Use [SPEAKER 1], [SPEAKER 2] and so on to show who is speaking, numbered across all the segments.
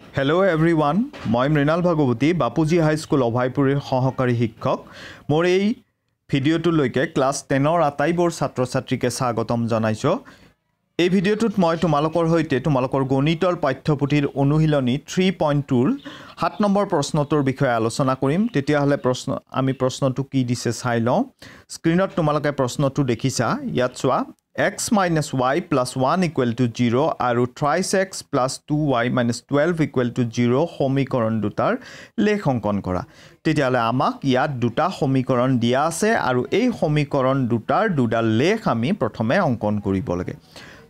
[SPEAKER 1] Hello everyone মই Mrinal Bhagawati Bapuji high school অভয়পুৰীৰ সহকাৰী শিক্ষক। মোৰ এই ভিডিঅ'টোলৈকে ক্লাছ টেনৰ আটাইবোৰ ছাত্ৰ ছাত্ৰীকে স্বাগতম জনাইছোঁ। এই ভিডিঅ'টোত মই তোমালোকৰ সৈতে তোমালোকৰ গণিতৰ পাঠ্যপুথিৰ অনুশীলনী থ্ৰী পইণ্ট টুৰ সাত নম্বৰ প্ৰশ্নটোৰ বিষয়ে আলোচনা কৰিম। তেতিয়াহ'লে প্ৰশ্ন আমি প্ৰশ্নটো কি দিছে চাই লওঁ। স্ক্ৰীণত তোমালোকে প্ৰশ্নটো দেখিছা। ইয়াত চোৱা X minus Y plus one equal to zero' আৰু thrice X plus two Y minus twelve equal to zero' সমীকৰণ দুটাৰ লেখ অংকন কৰা। তেতিয়াহ'লে আমাক ইয়াত দুটা সমীকৰণ দিয়া আছে আৰু এই সমীকৰণ দুটাৰ দুডাল লেখ আমি প্ৰথমে অংকন কৰিব লাগে।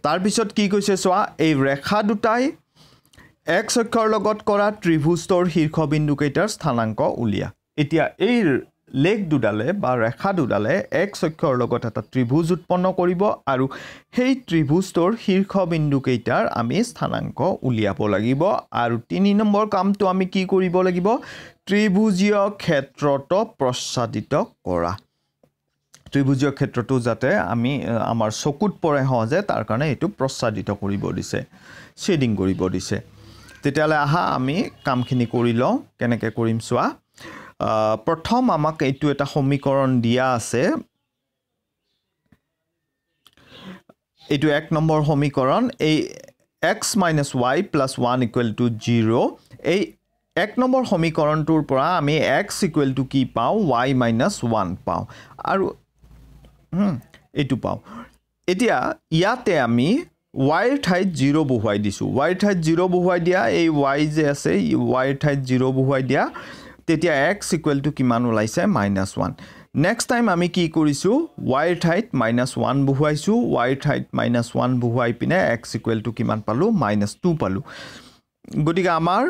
[SPEAKER 1] তাৰপিছত কি কৈছে চোৱা এই ৰেখা দুটাই এক্স অক্ষৰ লগত কৰা ত্ৰিভুজটোৰ শীৰ্ষবিন্দুকেইটাৰ স্থানাংক উলিয়া। এতিয়া এই লেখ দুডালে বা ৰেখা দুডালে এক্স অক্ষৰ লগত এটা ত্ৰিভুজ উৎপন্ন কৰিব আৰু সেই ত্ৰিভুজটোৰ শীৰ্ষবিন্দুকেইটাৰ আমি স্থানাংক উলিয়াব লাগিব। আৰু তিনি নম্বৰ কামটো আমি কি কৰিব লাগিব? ত্ৰিভুজীয় ক্ষেত্ৰত প্ৰচ্ছাদিত কৰা। ত্ৰিভুজীয় ক্ষেত্ৰটো যাতে আমি আমাৰ চকুত পৰে সহজে তাৰ কাৰণে এইটো প্ৰচ্ছাদিত কৰিব দিছে শ্বেডিং কৰিব দিছে। তেতিয়াহ'লে আহা আমি কামখিনি কৰি লওঁ। কেনেকৈ কৰিম চোৱা। প্ৰথম আমাক এইটো এটা সমীকৰণ দিয়া আছে। এইটো এক নম্বৰ সমীকৰণ। এই X minus Y plus one equal to zero' এই এক নম্বৰ সমীকৰণটোৰ পৰা আমি এক্স ইকুৱেল টু কি পাওঁ? ৱাই মাইনাছ ওৱান পাওঁ। আৰু এইটো পাওঁ। এতিয়া ইয়াতে আমি ৱাইৰ ঠাইত জিৰ' বহুৱাই দিছোঁ। ৱাইৰ ঠাইত জিৰ' বহুৱাই দিয়া এই ৱাই যে আছে ৱাইৰ ঠাইত জিৰ' বহুৱাই দিয়া। তেতিয়া এক্স ইকুৱেল টু কিমান ওলাইছে? মাইনাছ ওৱান নেক্সট টাইম আমি কি কৰিছোঁ? ৱাইৰ ঠাইত মাইনাছ ওৱান বহুৱাইছোঁ। ৱাইৰ ঠাইত মাইনাছ ওৱান বহুৱাই পিনে এক্স ইকুৱেল টু কিমান পালোঁ? মাইনাছ টু পালোঁ। গতিকে আমাৰ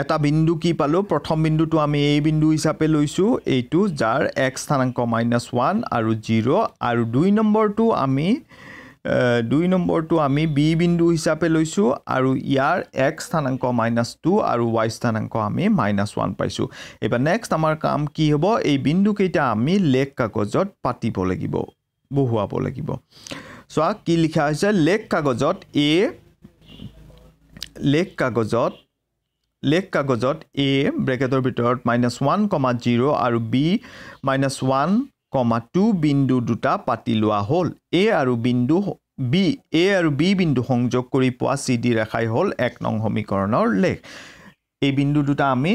[SPEAKER 1] এটা বিন্দু কি পালোঁ? প্ৰথম বিন্দুটো আমি এই বিন্দু হিচাপে লৈছোঁ। এইটো যাৰ এক স্থানাংক মাইনাছ ওৱান আৰু জিৰ' আৰু দুই নম্বৰটো আমি দুই নম্বৰটো আমি বি বিন্দু হিচাপে লৈছোঁ আৰু ইয়াৰ এক স্থানাংক মাইনাছ টু আৰু ৱাই স্থানাংক আমি মাইনাছ ওৱান পাইছোঁ। এইবাৰ নেক্সট আমাৰ কাম কি হ'ব? এই বিন্দুকেইটা আমি লেখ কাগজত পাতিব লাগিব বহুৱাব লাগিব। চোৱা কি লিখা হৈছে? লেখ কাগজত এ লেখ কাগজত লেখ কাগজত এ ব্ৰেকেটৰ ভিতৰত মাইনাছ ওৱান কমা জিৰ' আৰু B minus one comma two বিন্দু দুটা পাতি লোৱা হ'ল। এ আৰু বিন্দু বি এ আৰু বি বিন্দু সংযোগ কৰি পোৱা চি ডি ৰেখাই হ'ল এক নং সমীকৰণৰ লেখ। এই বিন্দু দুটা আমি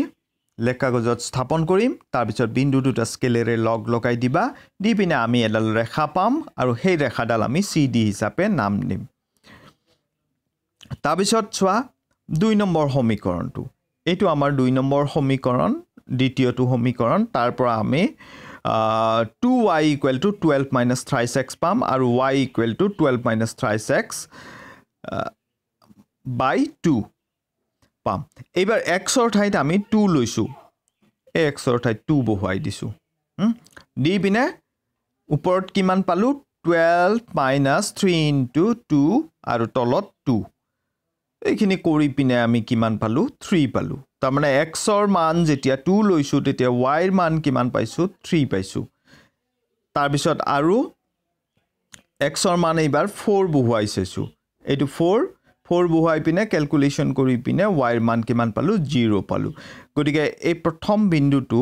[SPEAKER 1] লেখ কাগজত স্থাপন কৰিম তাৰপিছত বিন্দু দুটা স্কেলেৰে লগ লগাই দিবা। দি পিনে আমি এডাল ৰেখা পাম আৰু সেই ৰেখাডাল আমি চি ডি হিচাপে নাম দিম। তাৰপিছত চোৱা দুই নম্বৰ সমীকৰণটো। এইটো আমাৰ দুই নম্বৰ সমীকৰণ দ্বিতীয়টো সমীকৰণ তাৰ পৰা আমি two Y equal to twelve minus thrice X পাম আৰু Y equal to twelve minus thrice X by two পাম। এইবাৰ এক্সৰ ঠাইত আমি টু লৈছোঁ। এই এক্সৰ ঠাইত টু বহুৱাই দিছোঁ। দি পিনে ওপৰত কিমান পালোঁ? Twelve minus three into two আৰু তলত টু এইখিনি কৰি পিনে আমি কিমান পালোঁ? থ্ৰী পালোঁ। তাৰমানে এক্সৰ মান যেতিয়া টু লৈছোঁ তেতিয়া ৱাইৰ মান কিমান পাইছোঁ? থ্ৰী পাইছোঁ। তাৰপিছত আৰু এক্সৰ মান এইবাৰ ফ'ৰ বহুৱাই চাইছোঁ। এইটো ফ'ৰ ফ'ৰ বহুৱাই পিনে কেলকুলেশ্যন কৰি পিনে ৱাইৰ মান কিমান পালোঁ? জিৰ' পালোঁ। গতিকে এই প্ৰথম বিন্দুটো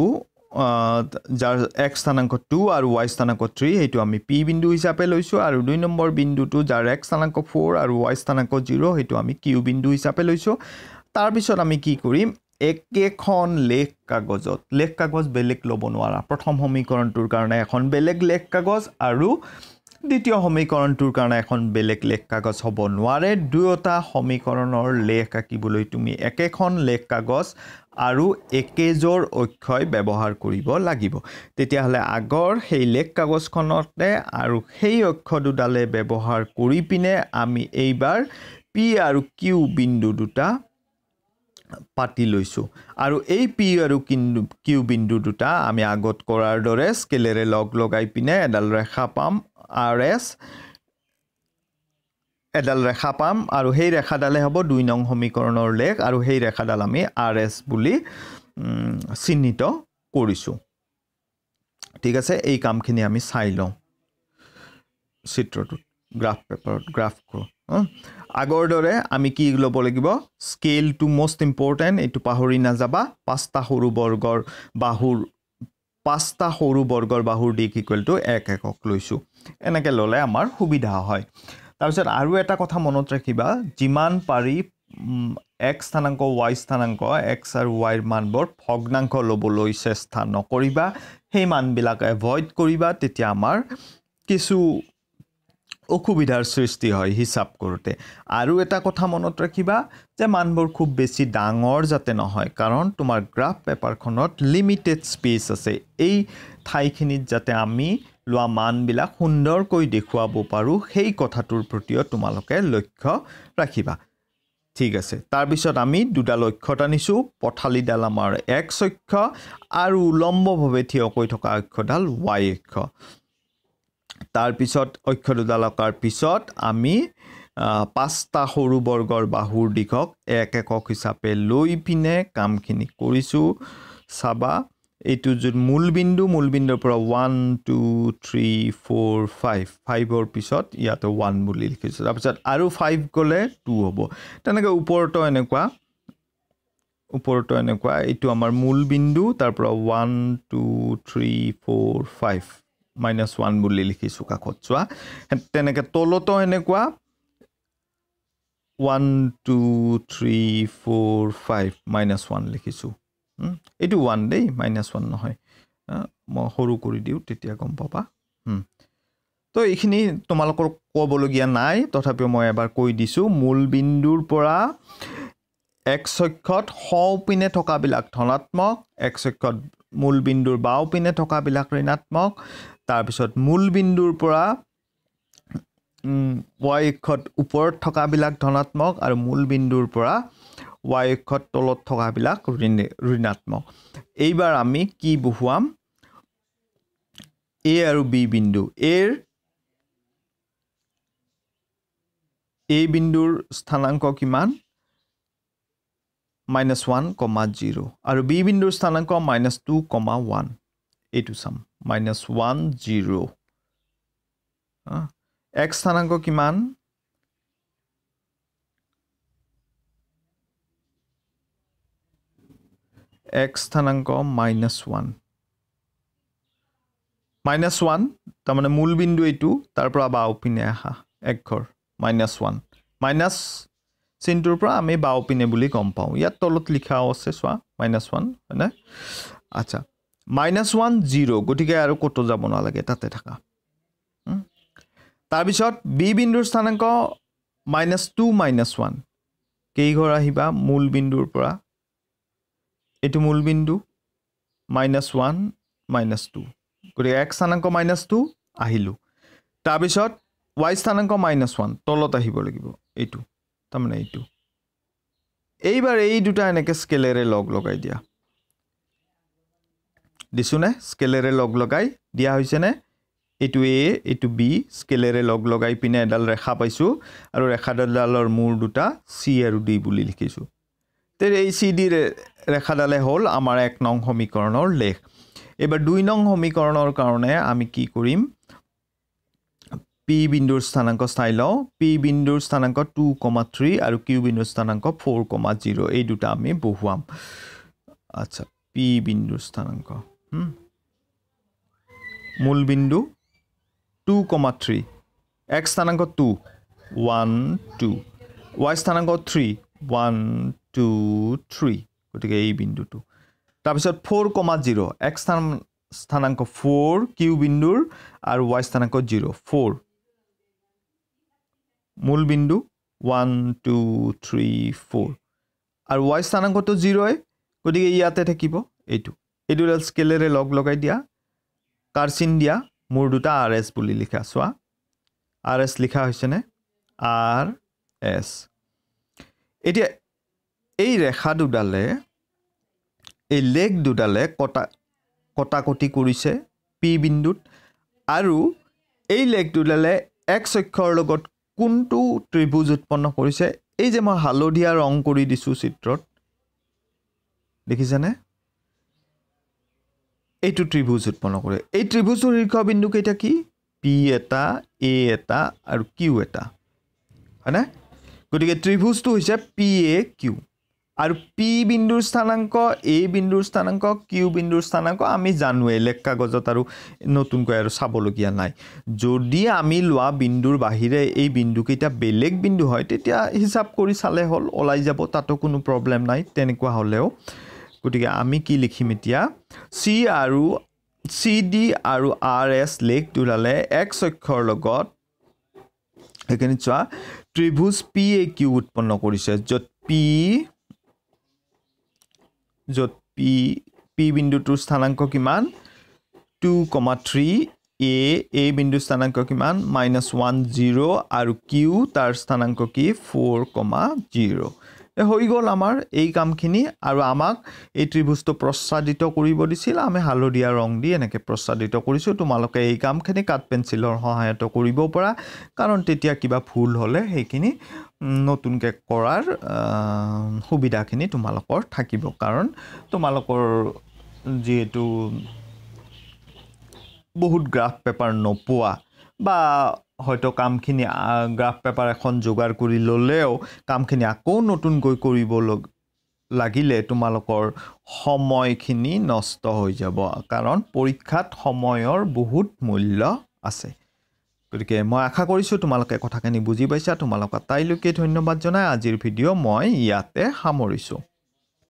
[SPEAKER 1] যাৰ এক্স স্থানাংক টু আৰু ৱাই স্থানাংক থ্ৰী সেইটো আমি পি বিন্দু হিচাপে লৈছোঁ আৰু দুই নম্বৰ বিন্দুটো যাৰ এক্স স্থানাংক ফ'ৰ আৰু ৱাই স্থানাংক জিৰ' সেইটো আমি কিউ বিন্দু হিচাপে লৈছোঁ। তাৰপিছত আমি কি কৰিম? একেখন লেখ কাগজত লেখ কাগজ বেলেগ ল'ব নোৱাৰা। প্ৰথম সমীকৰণটোৰ কাৰণে এখন বেলেগ লেখ কাগজ আৰু দ্বিতীয় সমীকৰণটোৰ কাৰণে এখন বেলেগ লেখ কাগজ হ'ব নোৱাৰে। দুয়োটা সমীকৰণৰ লেখ আঁকিবলৈ তুমি একেখন লেখ কাগজ আৰু একেযোৰ অক্ষয় ব্যৱহাৰ কৰিব লাগিব। তেতিয়াহ'লে আগৰ সেই লেখ কাগজখনতে আৰু সেই অক্ষ দুডালে ব্যৱহাৰ কৰি পিনে আমি এইবাৰ পি আৰু কিউ বিন্দু দুটা পাতি লৈছোঁ। আৰু এই পি আৰু কিন্দু কিউ বিন্দু দুটা আমি আগত কৰাৰ দৰে স্কেলেৰে লগ লগাই পিনে এডাল ৰেখা পাম আৰ এছ এডাল ৰেখা পাম আৰু সেই ৰেখাডালে হ'ব দুই নং সমীকৰণৰ লেখ আৰু সেই ৰেখাডাল আমি আৰ এছ বুলি চিহ্নিত কৰিছোঁ। ঠিক আছে এই কামখিনি আমি চাই লওঁ। চিত্ৰটোত গ্ৰাফ পেপাৰত গ্ৰাফ কৰোঁ আগৰ দৰে আমি কি ল'ব লাগিব? স্কেলটো মষ্ট ইম্পৰ্টেণ্ট এইটো পাহৰি নাযাবা। পাঁচটা সৰু বৰ্গৰ বাহুৰ পাঁচটা সৰু বৰ্গৰ বাহুৰ দিশ ইকুৱেল টু এক একক লৈছোঁ। এনেকৈ ল'লে আমাৰ সুবিধা হয়। তাৰপিছত আৰু এটা কথা মনত ৰাখিবা যিমান পাৰি এক্স স্থানাংক ৱাই স্থানাংক এক্স আৰু ৱাইৰ মানবোৰ ভগ্নাংশ ল'বলৈ চেষ্টা নকৰিবা। সেই মানবিলাক এভইড কৰিবা তেতিয়া আমাৰ কিছু অসুবিধাৰ সৃষ্টি হয় হিচাপ কৰোঁতে। আৰু এটা কথা মনত ৰাখিবা যে মানবোৰ খুব বেছি ডাঙৰ যাতে নহয় কাৰণ তোমাৰ গ্ৰাফ পেপাৰখনত লিমিটেড স্পেচ আছে। এই ঠাইখিনিত যাতে আমি লোৱা মানবিলাক সুন্দৰকৈ দেখুৱাব পাৰোঁ সেই কথাটোৰ প্ৰতিও তোমালোকে লক্ষ্য ৰাখিবা। ঠিক আছে তাৰপিছত আমি দুডাল অক্ষত আনিছোঁ পথালিডাল আমাৰ এক্স অক্ষ আৰু উলম্বভাৱে থিয়কৈ থকা অক্ষডাল ৱাই অক্ষ। তাৰপিছত অক্ষ দুডাল অঁকাৰ পিছত আমি পাঁচটা সৰু বৰ্গৰ বাহুৰ দিশক এক একক হিচাপে লৈ পিনে কামখিনি কৰিছোঁ। চাবা এইটো য'ত মূলবিন্দু মূলবিন্দুৰ পৰা one two three four five ফাইভৰ পিছত ইয়াতে ওৱান বুলি লিখিছোঁ। তাৰপিছত আৰু ফাইভ গ'লে টু হ'ব। তেনেকৈ ওপৰতো এনেকুৱা ওপৰতো এনেকুৱা এইটো আমাৰ মূলবিন্দু তাৰ পৰা one two three four five minus one বুলি লিখিছোঁ কাষত চোৱা তেনেকৈ তলতো এনেকুৱা। One two three four five minus one লিখিছোঁ। এইটো ওৱান দেই মাইনাছ ওৱান নহয়। মই সৰু কৰি দিওঁ তেতিয়া গম পাবা। তো এইখিনি তোমালোকৰ ক'বলগীয়া নাই। তথাপিও মই এবাৰ কৈ দিছোঁ মূল বিন্দুৰ পৰা এক চক্ষত সপিনে থকাবিলাক ধনাত্মক এক চক্ষত মূল বিন্দুৰ বাওপিনে থকাবিলাক ঋণাত্মক। তাৰপিছত মূল বিন্দুৰ পৰা ৱাই অক্ষত ওপৰত থকাবিলাক ধনাত্মক আৰু মূল বিন্দুৰ পৰা ৱাই অক্ষত তলত থকাবিলাক ঋণাত্মক। এইবাৰ আমি কি বহুৱাম? এ আৰু বি বিন্দু। এৰ এই বিন্দুৰ স্থানাংক কিমান? মাইনাছ ওৱান কমা জিৰ' আৰু বি বিন্দুৰ স্থানাংক মাইনাছ টু কমা ওৱান এইটো চাম। মাইনাছ ওৱান জিৰ' এক্স স্থানাংক কিমান? এক্স স্থানাংক মাইনাছ ওৱান মাইনাছ ওৱান তাৰমানে মূল বিন্দু এইটো তাৰ পৰা বাওপিনে আহা। এক ঘৰ। মাইনাছ ওৱান মাইনাছ চিনটোৰ পৰা আমি বাওপিনে বুলি গম পাওঁ। ইয়াত তলত লিখাও আছে চোৱা মাইনাছ ওৱান হয়নে? আচ্ছা মাইনাছ ওৱান জিৰ' গতিকে আৰু ক'তো যাব নালাগে তাতে থাকা। তাৰপিছত বি বিন্দুৰ স্থানাংক মাইনাছ টু মাইনাছ ওৱান কেইঘৰ আহিবা? মূল বিন্দুৰ পৰা। এইটো মূল বিন্দু মাইনাছ ওৱান মাইনাছ টু গতিকে এক স্থানাংক মাইনাছ টু আহিলোঁ। তাৰপিছত ৱাই স্থানাংক মাইনাছ ওৱান তলত আহিব লাগিব এইটো। তাৰমানে এইটো। এইবাৰ এই দুটা এনেকৈ স্কেলেৰে লগ লগাই দিয়া। দিছোঁনে স্কেলেৰে লগ লগাই দিয়া হৈছেনে এইটো এ এইটো বি স্কেলেৰে লগ লগাই পিনে এডাল ৰেখা পাইছোঁ আৰু ৰেখাডালৰ মূৰ দুটা চি আৰু ডি বুলি লিখিছোঁ। তে এই চি ডি ৰেখাডালে হ'ল আমাৰ এক নং সমীকৰণৰ লেখ। এইবাৰ দুই নং সমীকৰণৰ কাৰণে আমি কি কৰিম? পি বিন্দুৰ স্থানাংক চাই লওঁ। পি বিন্দুৰ স্থানাংক টু কমা থ্ৰী আৰু কিউ বিন্দুৰ স্থানাংক ফ'ৰ কমা জিৰ' এই দুটা আমি বহুৱাম। আচ্ছা পি বিন্দুৰ স্থানাংক। মূল বিন্দু টু কমা থ্ৰী এক্স স্থানাংক টু ওৱান টু ৱাই স্থানাংক থ্ৰী ওৱান টু থ্ৰী গতিকে এই বিন্দুটো তাৰপিছত ফ'ৰ কমা জিৰ' এক্স স্থান স্থানাংক ফ'ৰ কিউ বিন্দুৰ আৰু ৱাই স্থানাংক জিৰ' ফ'ৰ মূল বিন্দু ওৱান টু থ্ৰী ফ'ৰ। আৰু ৱাই স্থানাংকটো জিৰ'ই গতিকে ইয়াতে থাকিব এইটো। এই দুডাল স্কেলেৰে লগ লগাই দিয়া। কাৰ্চিন দিয়া মোৰ দুটা আৰ এছ বুলি লিখা চোৱা। আৰ এছ লিখা হৈছেনে? R S. এতিয়া এই ৰেখা দুডালে এই লেগ দুডালে কটা কটাকটি কৰিছে পি বিন্দুত। আৰু এই লেগ দুডালে এক্স অক্ষৰ লগত কোনটো ত্ৰিভুজ উৎপন্ন কৰিছে? এই যে মই হালধীয়া ৰং কৰি দিছোঁ চিত্ৰত দেখিছেনে? এইটো ত্ৰিভুজ উৎপন্ন কৰে। এই ত্ৰিভুজৰ শীৰ্ষবিন্দুকেইটা কি? পি এটা এ এটা আৰু কিউ এটা। হয়নে? গতিকে ত্ৰিভুজটো হৈছে পি এ কিউ আৰু পি বিন্দুৰ স্থানাংক এ বিন্দুৰ স্থানাংক কিউ বিন্দুৰ স্থানাংক আমি জানোৱেই লেখ কাগজত আৰু নতুনকৈ আৰু চাবলগীয়া নাই। যদি আমি লোৱা বিন্দুৰ বাহিৰে এই বিন্দুকেইটা বেলেগ বিন্দু হয় তেতিয়া হিচাপ কৰি চালে হ'ল ওলাই যাব তাতো কোনো প্ৰব্লেম নাই তেনেকুৱা হ'লেও। গতিকে আমি কি লিখিম এতিয়া? চি আৰু চি ডি আৰু আৰ এছ লেখ দুডালে এক্স অক্ষৰ লগত সেইখিনি চোৱা ত্ৰিভুজ পি এ কিউ উৎপন্ন কৰিছে য'ত পি য'ত পি পি বিন্দুটোৰ স্থানাংক কিমান? টু কমা থ্ৰী এ এ বিন্দুৰ স্থানাংক কিমান? মাইনাছ ওৱান জিৰ' আৰু কিউ তাৰ স্থানাংক কি? ফ'ৰ কমা জিৰ' হৈ গ'ল আমাৰ এই কামখিনি আৰু আমাক এই ত্ৰিভুজটো প্ৰচ্ছাদিত কৰিব দিছিল। আমি হালধীয়া ৰং দি এনেকৈ প্ৰচ্ছাদিত কৰিছোঁ। তোমালোকে এই কামখিনি কাঠ পেঞ্চিলৰ সহায়ত কৰিব পৰা। কাৰণ তেতিয়া কিবা ভুল হ'লে সেইখিনি নতুনকৈ কৰাৰ সুবিধাখিনি তোমালোকৰ থাকিব। কাৰণ তোমালোকৰ যিহেতু বহুত গ্ৰাফ পেপাৰ নোপোৱা বা হয়তো কামখিনি গ্ৰাফ পেপাৰ এখন যোগাৰ কৰি ল'লেও কামখিনি আকৌ নতুনকৈ কৰিব লাগিলে তোমালোকৰ সময়খিনি নষ্ট হৈ যাব। কাৰণ পৰীক্ষাত সময়ৰ বহুত মূল্য আছে। গতিকে মই আশা কৰিছোঁ তোমালোকে কথাখিনি বুজি পাইছা। তোমালোক আটাইলৈকে ধন্যবাদ জনাই। আজিৰ ভিডিঅ' মই ইয়াতে সামৰিছোঁ।